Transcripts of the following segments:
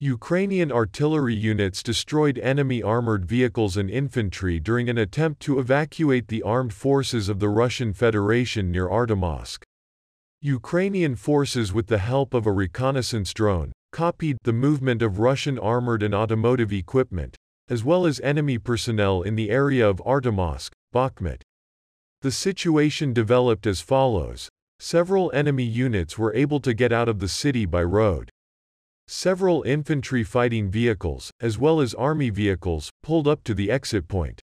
Ukrainian artillery units destroyed enemy armored vehicles and infantry during an attempt to evacuate the armed forces of the Russian Federation near Artemovsk. Ukrainian forces with the help of a reconnaissance drone, copied the movement of Russian armored and automotive equipment, as well as enemy personnel in the area of Artemovsk, Bakhmut. The situation developed as follows. Several enemy units were able to get out of the city by road. Several infantry fighting vehicles, as well as army vehicles, pulled up to the exit point.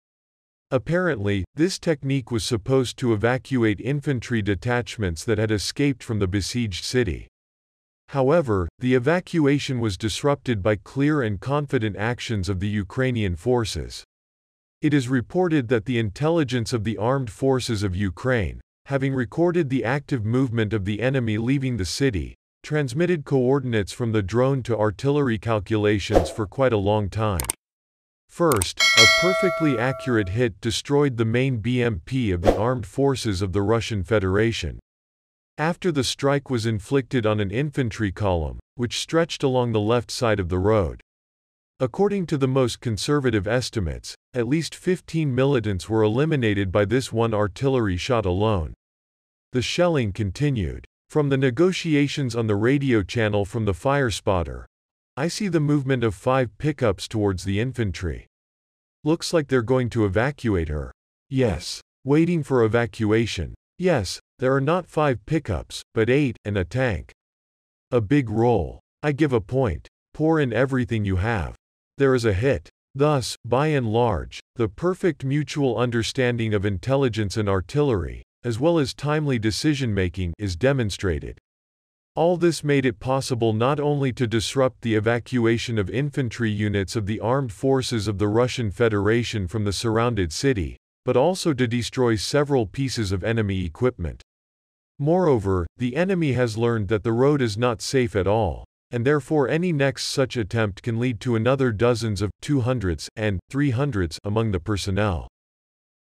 Apparently, this technique was supposed to evacuate infantry detachments that had escaped from the besieged city. However, the evacuation was disrupted by clear and confident actions of the Ukrainian forces. It is reported that the intelligence of the armed forces of Ukraine, having recorded the active movement of the enemy leaving the city, transmitted coordinates from the drone to artillery calculations for quite a long time. First, a perfectly accurate hit destroyed the main BMP of the armed forces of the Russian Federation. After the strike was inflicted on an infantry column, which stretched along the left side of the road. According to the most conservative estimates, at least 15 militants were eliminated by this one artillery shot alone. The shelling continued. From the negotiations on the radio channel from the fire spotter, I see the movement of five pickups towards the infantry. Looks like they're going to evacuate her. Yes. Waiting for evacuation. Yes, there are not five pickups, but eight, and a tank. A big roll. I give a point. Pour in everything you have. There is a hit. Thus, by and large, the perfect mutual understanding of intelligence and artillery, as well as timely decision-making, is demonstrated. All this made it possible not only to disrupt the evacuation of infantry units of the armed forces of the Russian Federation from the surrounded city, but also to destroy several pieces of enemy equipment. Moreover, the enemy has learned that the road is not safe at all, and therefore any next such attempt can lead to another dozens of 200s and 300s among the personnel.